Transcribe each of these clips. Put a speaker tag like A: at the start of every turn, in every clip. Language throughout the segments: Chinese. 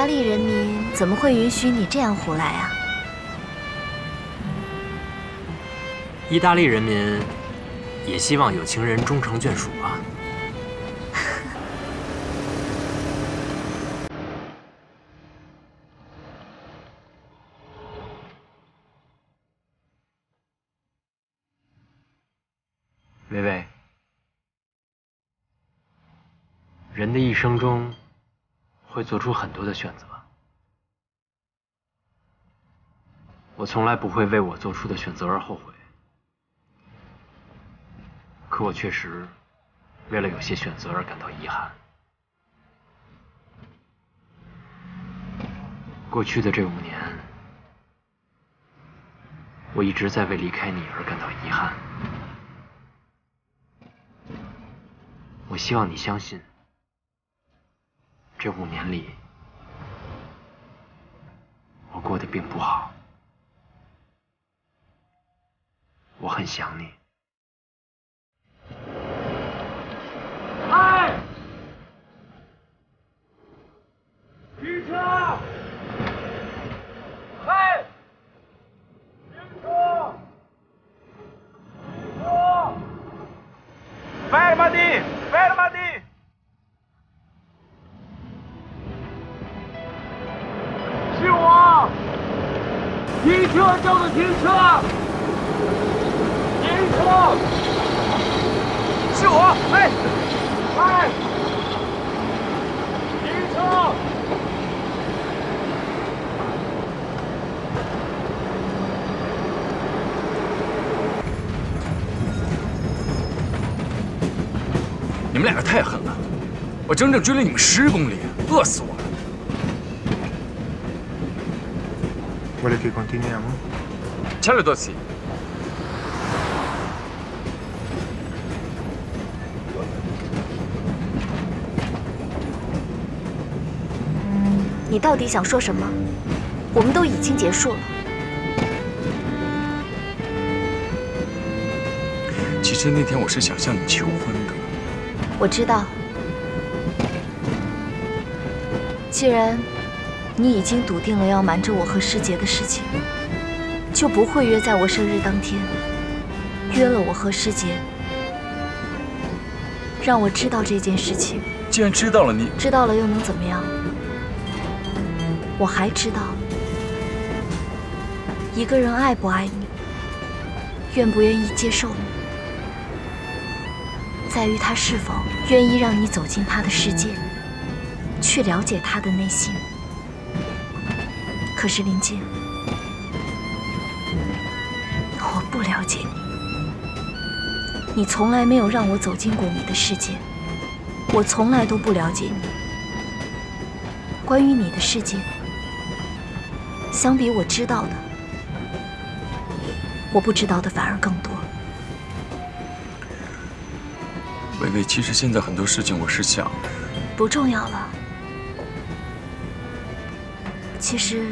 A: 大利人民怎么会允许你这样胡来啊？
B: 意大利人民也希望有情人终成眷属啊。薇薇，人的一生中会做出很多的选择，我从来不会为我做出的选择而后悔，可我确实为了有些选择而感到遗憾。过去的这五年，我一直在为离开你而感到遗憾。我希望你相信，这五年里，我过得并不好，我很想你。
C: 嗨！停车！嗨！停车！停车！Fermati! Fermati! 停车就是停车！停车！是我！哎！哎！停车！
D: 你们两个太狠了！我整整追了你们十公里，饿死我了。
E: Vuole che continuiamo?
D: Ciao Dossi，
A: 你到底想说什么？我们都已经结束了。
D: 其实那天我是想向你求婚的。
A: 我知道，既然你已经笃定了要瞒着我和师姐的事情，就不会约在我生日当天，约了我和师姐，让我知道这件事情。
D: 既然知道了，你
A: 知道了又能怎么样？我还知道，一个人爱不爱你，愿不愿意接受你，在于他是否愿意让你走进他的世界，去了解他的内心。可是林静，解你，你从来没有让我走进过你的世界，我从来都不了解你。关于你的世界，相比我知道的，我不知道的反而更多。
D: 薇薇，其实现在很多事情我是想，
A: 不重要了。其实，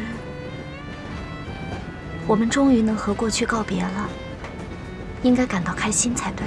A: 我们终于能和过去告别了，应该感到开心才对。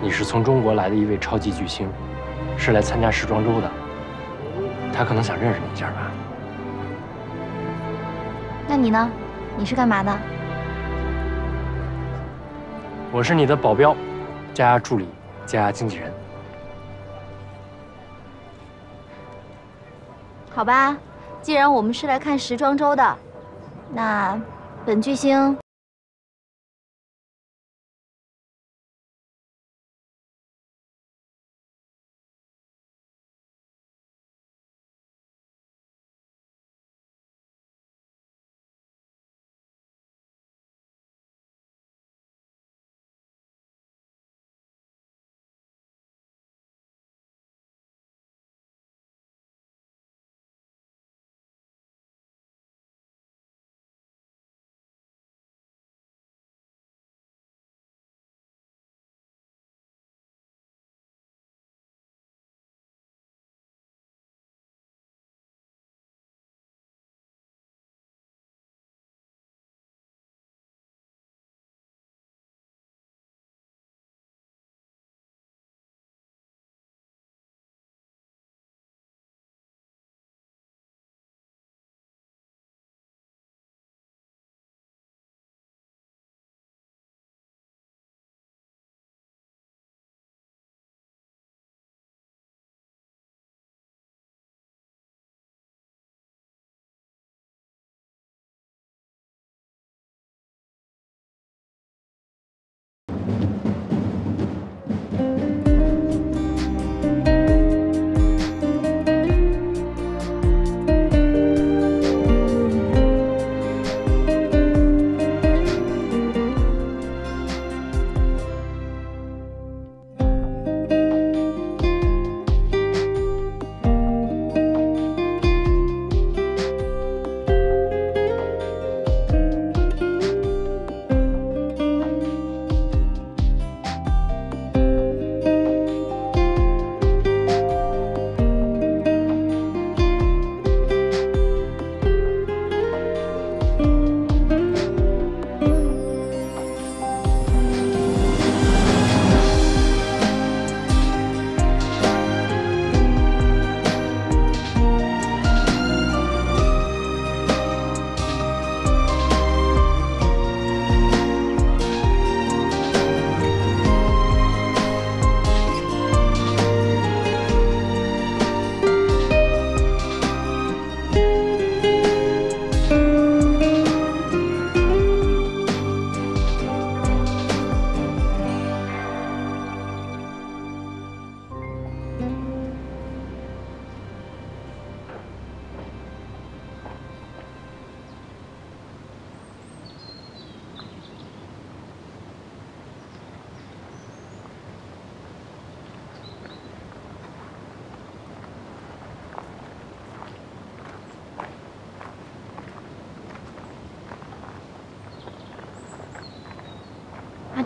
A: 你
B: 是从中国来的一位超级巨星，是来参加时装周的。他可能想认识你一下吧。
A: 那你呢？你是干嘛的？
B: 我是你的保镖，加助理，加经纪人。
A: 好吧，既然我们是来看时装周的，那本巨星。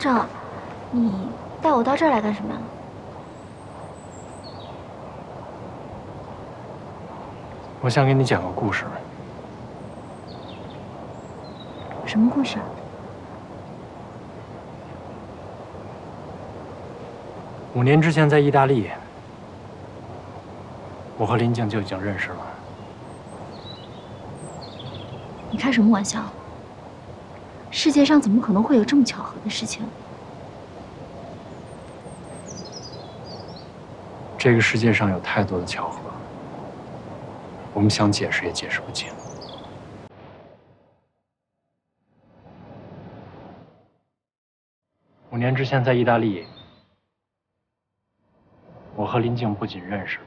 A: 正，你带我到这儿来干什么？
B: 我想给你讲个故事。
A: 什么故事？
B: 五年之前在意大利，我和林静就已经认识了。
A: 你开什么玩笑？世界上怎么可能会有这么巧合的事情？
B: 这个世界上有太多的巧合，我们想解释也解释不清。五年之前在意大利，我和林静不仅认识了，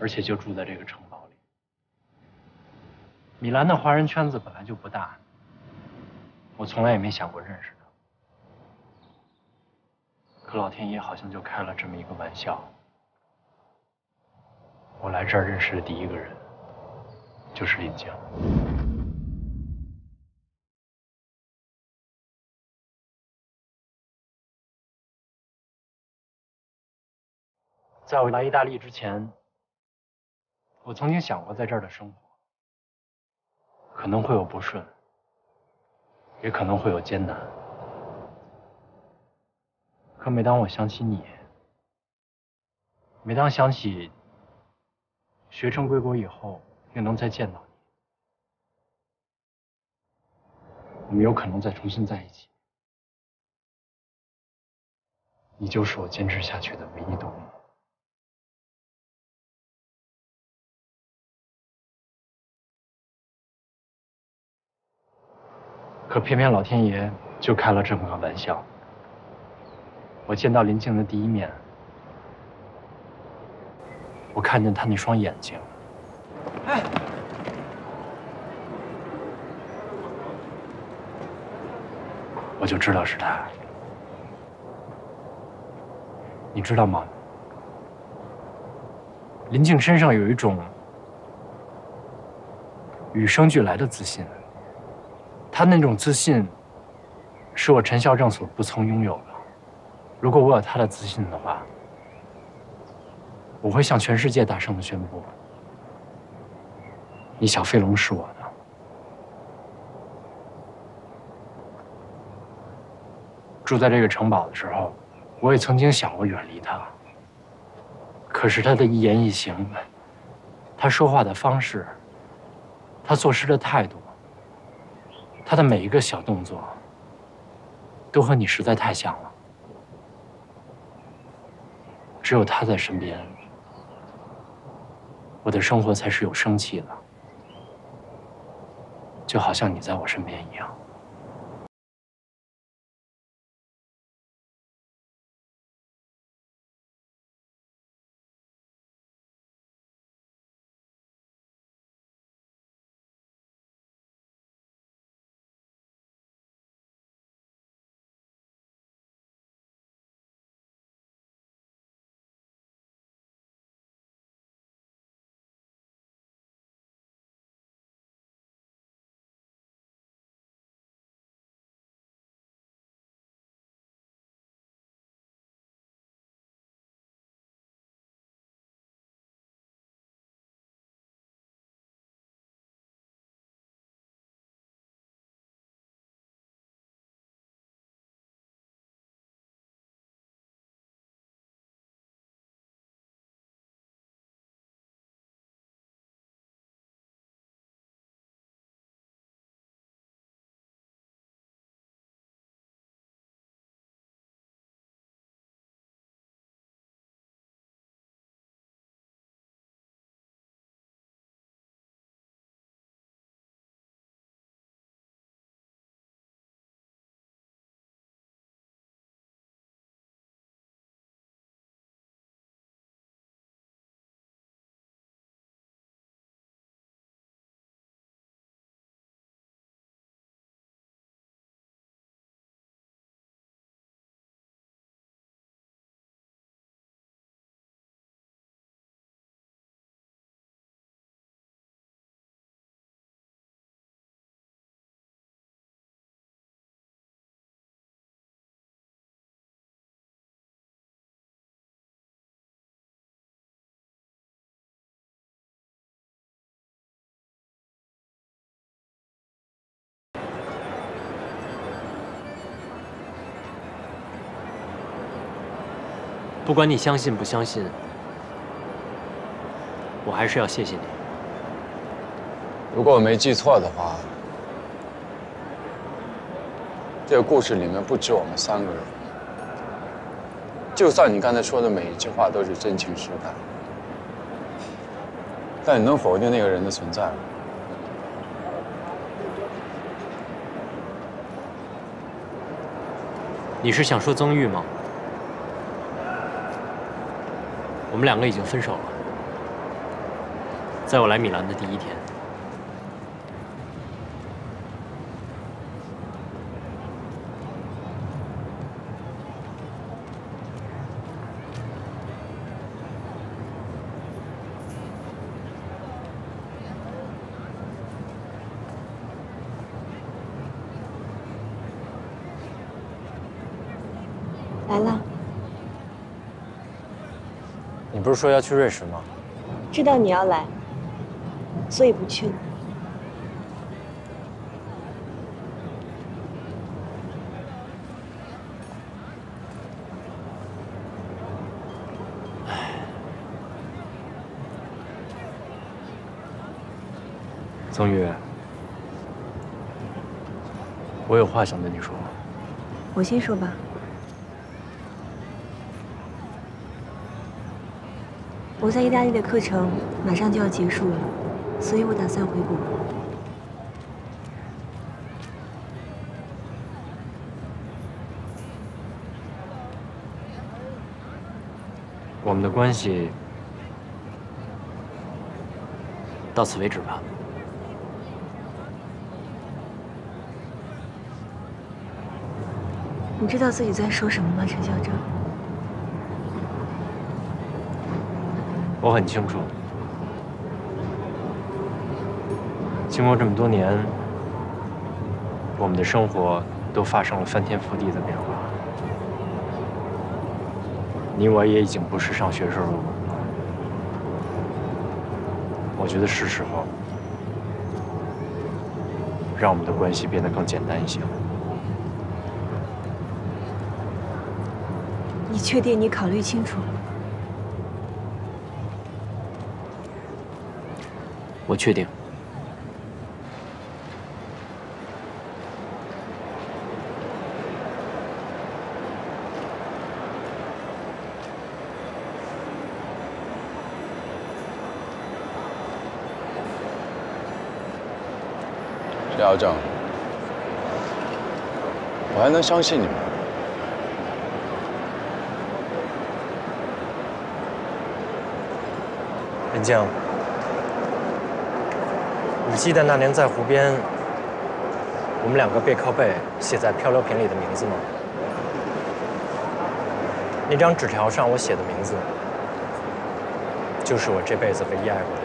B: 而且就住在这个城。米兰的华人圈子本来就不大，我从来也没想过认识他。可老天爷好像就开了这么一个玩笑。我来这儿认识的第一个人，就是林静。在我来意大利之前，我曾经想过在这儿的生活，可能会有不顺，也可能会有艰难。可每当我想起你，每当想起学成归国以后又能再见到你，我们有可能再重新在一起，你就是我坚持下去的唯一动力。可偏偏老天爷就开了这么个玩笑。我见到林静的第一面，我看见她那双眼睛，哎，我就知道是她。你知道吗？林静身上有一种与生俱来的自信。他那种自信，是我陈孝正所不曾拥有的。如果我有他的自信的话，我会向全世界大声的宣布：你小飞龙是我的。住在这个城堡的时候，我也曾经想过远离他。可是他的一言一行，他说话的方式，他做事的态度。他的每一个小动作，都和你实在太像了。只有他在身边，我的生活才是有生气的，就好像你在我身边一样。
F: 不管你相信不相信，我还是要谢谢你。
D: 如果我没记错的话，这个故事里面不止我们三个人。就算你刚才说的每一句话都是真情实感，但你能否定那个人的存在吗？
F: 你是想说曾玉吗？我们两个已经分手了，在我来米兰的第一天。
G: 来了，
B: 你不是说要去瑞士吗？
G: 知道你要来，所以不去了。
B: 宗宇，我有话想对你说。
G: 我先说吧。我在意大利的课程马上就要结束了，所以我打算回国。
B: 我们的关系到此为止吧。
G: 你知道自己在说什么吗，陈校长？
B: 我很清楚，经过这么多年，我们的生活都发生了翻天覆地的变化。你我也已经不是上学时候的我了。我觉得是时候让我们的关系变得更简单一些。
G: 你确定你考虑清楚了？
B: 我确定。
D: 廖正，我还能相信你吗？
B: 任静，你记得那年在湖边，我们两个背靠背写在漂流瓶里的名字吗？那张纸条上我写的名字，就是我这辈子唯一爱过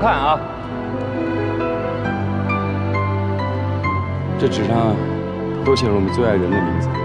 B: 的人。
H: 别偷看啊！
I: 这纸上都写了我们最爱人的名字。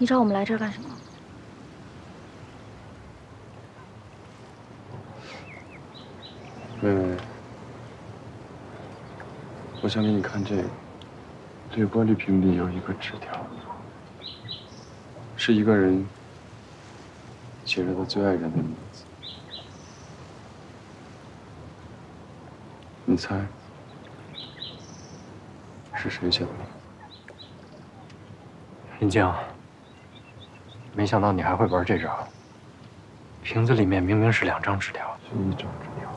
A: 你找我们来这儿干什么？
I: 妹妹，我想给你看这个，这个玻璃瓶里有一个纸条，是一个人写着他最爱人的名字。你猜是谁写的？
B: 林静，没想到你还会玩这招。瓶子里面明明是两张纸条，
I: 就一张纸条。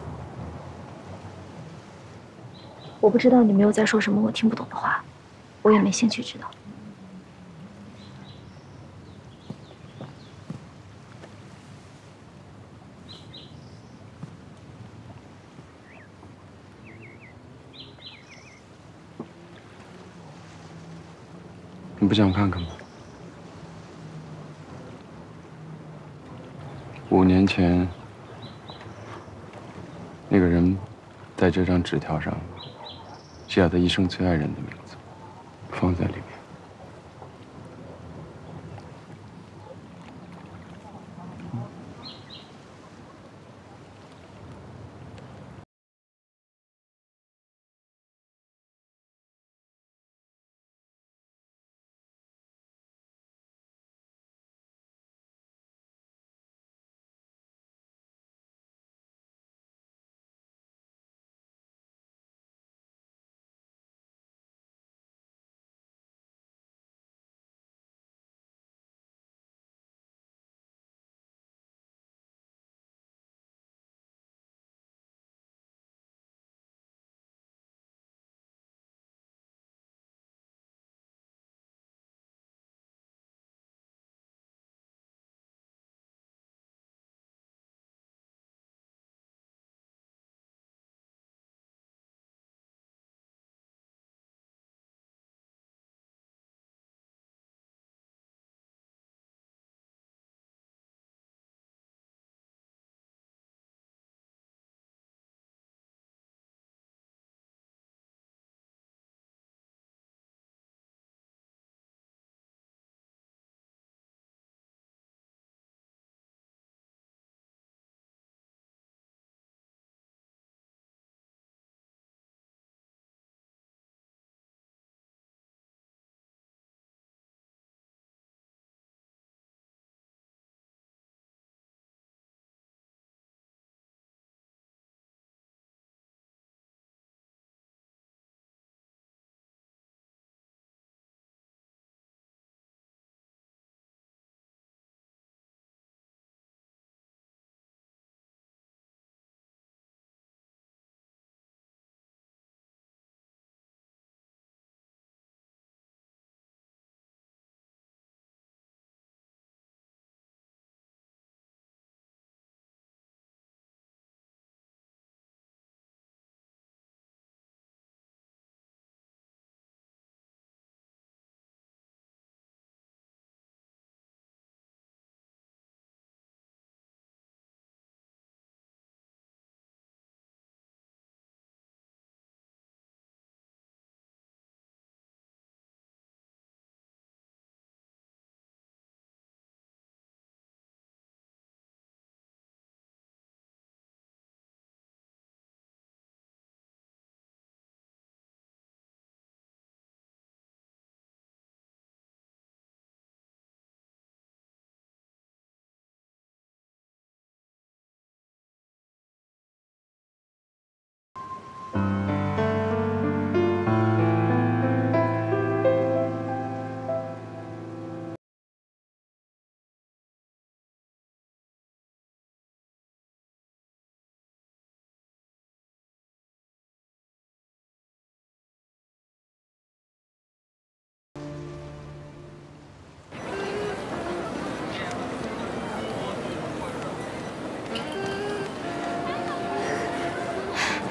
A: 我不知道你们又在说什么我听不懂的话，我也没兴趣知道。
I: 你不想看看吗？五年前，那个人在这张纸条上写了他一生最爱人的名字，放在里面。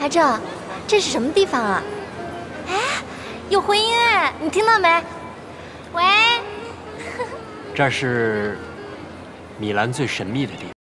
J: 阿正，这是什么地方啊？哎，有回音哎，你听到没？喂，
B: 这是米兰最神秘的地方。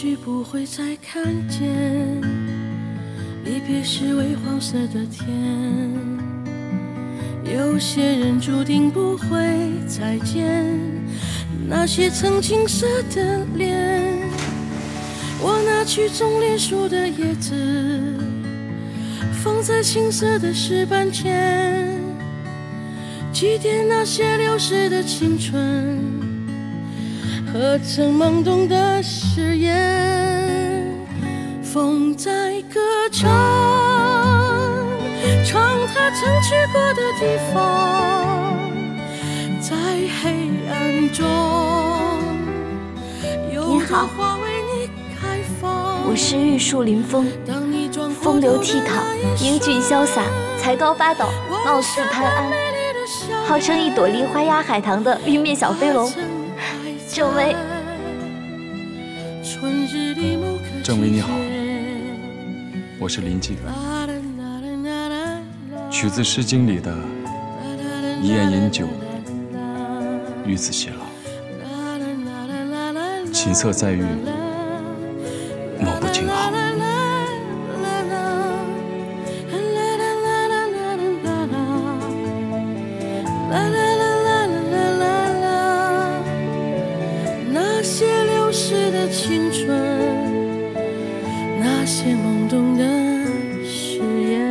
K: 许不会再看见。离别时微黄色的天，有些人注定不会再见。那些曾青涩的脸，我拿去种莲树的叶子，放在青涩的石板前，祭奠那些流逝的青春和曾懵懂的誓言。风在歌唱，唱它曾去过的地方，在黑暗中，有花为你开放。
A: 我是玉树临风，风流倜傥，英俊潇洒，才高八斗，貌似潘安，号称一朵梨花压海棠的玉面小飞龙。郑薇，
D: 郑薇你好，我是林静，取自《诗经》里的“一言饮酒，与子偕老”，琴瑟在御，莫不静好。
K: 些懵懂的誓言。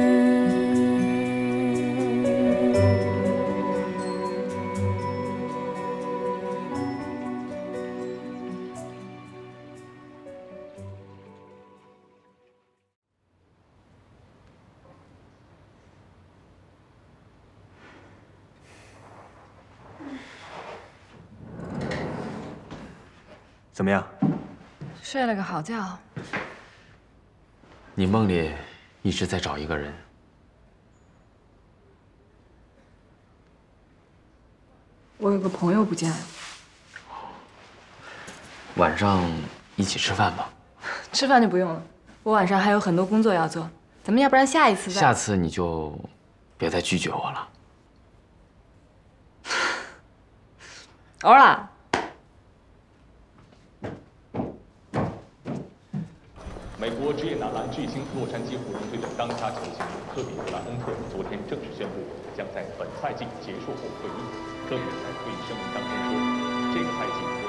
L: 怎么样？
M: 睡了个好觉。
F: 你梦里一直在找一个人，
M: 我有个朋友不见了，
F: 晚上一起吃饭吧。
M: 吃饭就不用了，我晚上还有很多工作要做。咱们要不然下一次吧。
F: 下次你就别再拒绝我了。
M: 欧啦。
N: 美国职业男篮巨星洛杉矶湖人队的当家球星科比布莱恩特昨天正式宣布，将在本赛季结束后退役。科比在退役声明当中说：“这个赛季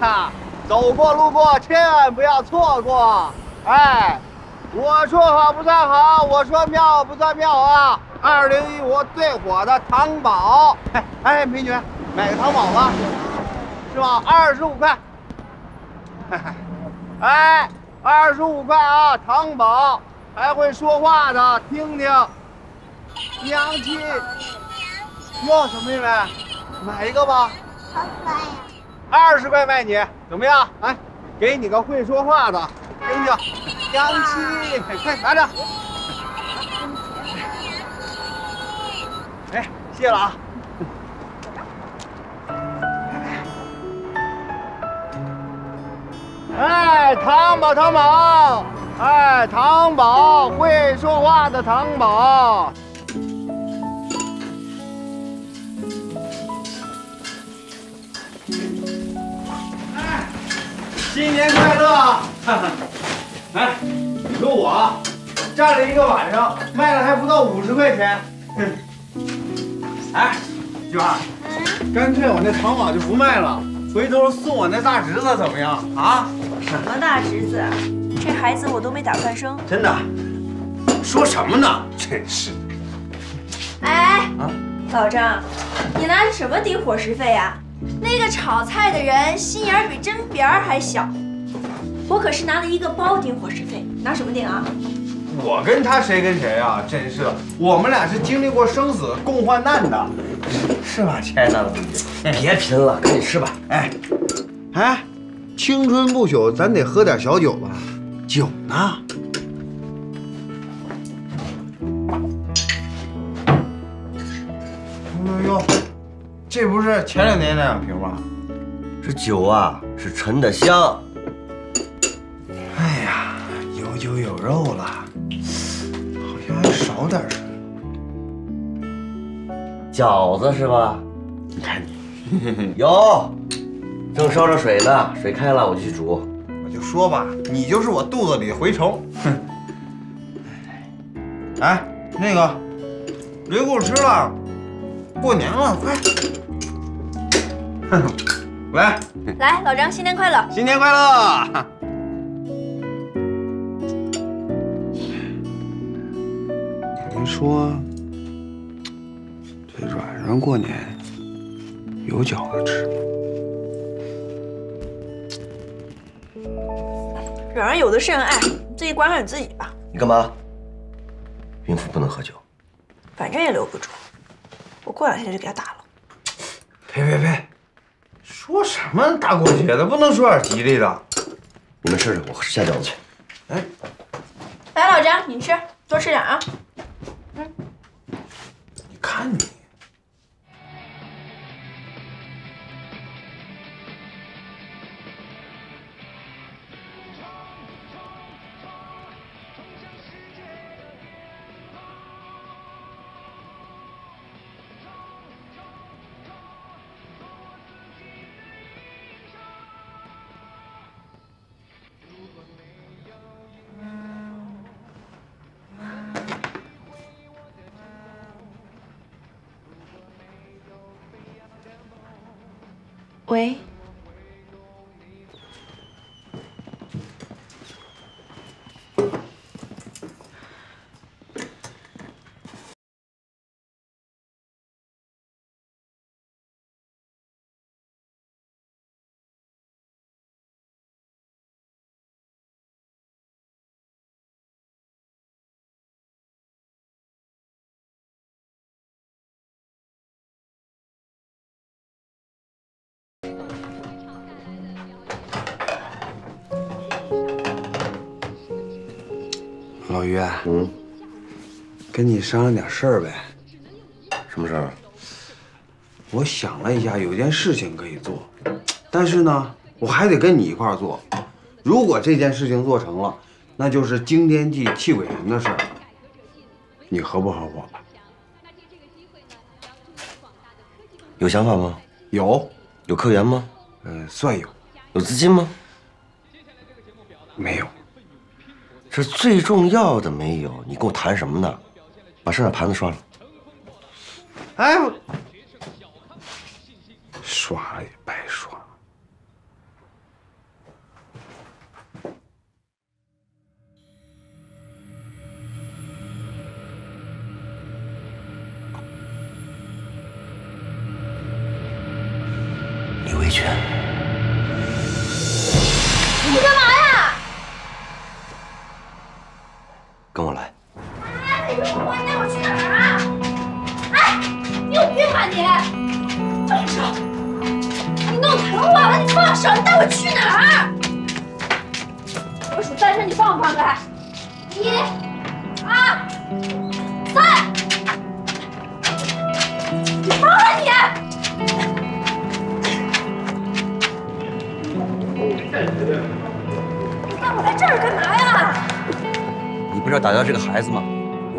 N: 有。
C: 哈，走过路过千万不要错过。哎，我说好不算好，我说妙不算妙啊。二零一五最火的糖宝，哎哎，美女，买个糖宝吧，是吧？二十五块。哎，二十五块啊，糖宝，还会说话的，听听。娘亲，要，小妹妹，买一个吧。二十块卖你，怎么样？来，给你个会说话的，听听。娘亲，快拿着。哎，谢了啊。哎，糖宝，糖宝，哎，糖宝，会说话的糖宝。新年快乐！哎，你说我站了一个晚上，卖了还不到五十块钱。哎，娟儿，干脆我那糖宝就不卖了，回头送我那大侄子怎么样啊？
O: 什么大侄子？这孩子我都没打算生。
C: 真的？说什么呢？真是。
O: 哎，
C: 啊，
O: 老张，你拿的什么抵伙食费呀？那个炒菜的人心眼儿比针鼻儿还小，我可是拿了一个包顶伙食费，拿什么顶啊？
C: 我跟他谁跟谁啊？真是，我们俩是经历过生死共患难的，是吧，亲爱的老弟？
P: 别贫了，赶紧吃吧。
C: 哎，哎，青春不朽，咱得喝点小酒吧？
Q: 酒呢？这不是前两年那两瓶吗？
P: 这酒啊，是陈的香。
Q: 哎呀，有酒有肉了，好像还少点什么。
P: 饺子是吧？
Q: 你看你，
P: 有，正烧着水呢，水开了我就去煮。
Q: 我就说吧，你就是我肚子里的蛔虫。哼。哎，那个，别给我吃了，过年了，快。来，
O: 来，老张，新年快乐！
Q: 新年快乐！您说这软软过年有饺子吃，
O: 软软有的是人爱，自己管好你自己吧。
P: 你干嘛？孕妇不能喝酒。
O: 反正也留不住，我过两天就给他打了。
Q: 呸呸呸！说什么大过节的，不能说点吉利的。
P: 你们吃吃，我下饺子去。
Q: 哎，
O: 来，老张，你吃，多吃点啊。嗯，
Q: 你看你。
O: 喂，
Q: 老于，
P: 嗯，
Q: 跟你商量点事儿呗。
P: 什么事儿？
Q: 我想了一下，有件事情可以做，但是呢，我还得跟你一块儿做。如果这件事情做成了，那就是惊天地泣鬼神的事儿。你合不合伙吧？
P: 有想法吗？
Q: 有。
P: 有科研吗？
Q: 嗯，算有。
P: 有资金吗？
Q: 没有。
P: 这最重要的没有，你跟我谈什么呢？把剩下盘子刷了。
Q: 哎，刷。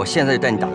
P: 现在就带你打。